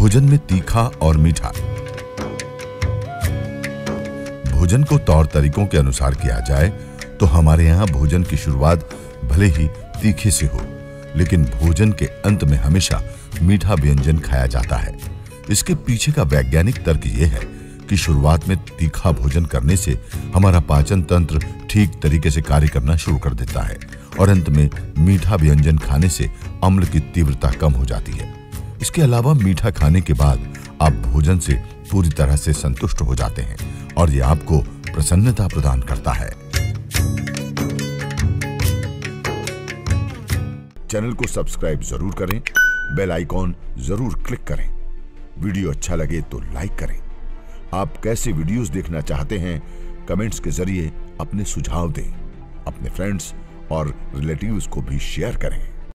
भोजन में तीखा और मीठा। भोजन को तौर तरीकों के अनुसार किया जाए तो हमारे यहाँ भोजन की शुरुआत भले ही तीखे से हो, लेकिन भोजन के अंत में हमेशा मीठा व्यंजन खाया जाता है। इसके पीछे का वैज्ञानिक तर्क यह है कि शुरुआत में तीखा भोजन करने से हमारा पाचन तंत्र ठीक तरीके से कार्य करना शुरू कर देता है, और अंत में मीठा व्यंजन खाने से अम्ल की तीव्रता कम हो जाती है। इसके अलावा मीठा खाने के बाद आप भोजन से पूरी तरह से संतुष्ट हो जाते हैं और ये आपको प्रसन्नता प्रदान करता है। चैनल को सब्सक्राइब ज़रूर करें, बेल आइकॉन ज़रूर क्लिक करें। वीडियो अच्छा लगे तो लाइक करें। आप कैसे वीडियोस देखना चाहते हैं, कमेंट्स के ज़रिए अपने सुझाव दें। अपने फ्रेंड्स और रिलेटिव्स को भी शेयर करें।